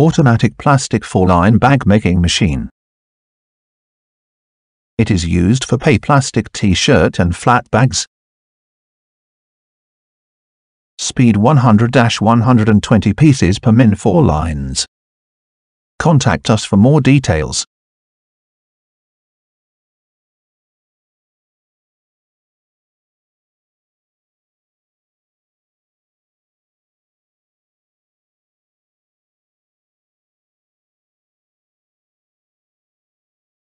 automatic plastic four-line bag making machine. It is used for PE plastic t-shirt and flat bags. Speed 100-120 pieces per min 4 lines. Contact us for more details.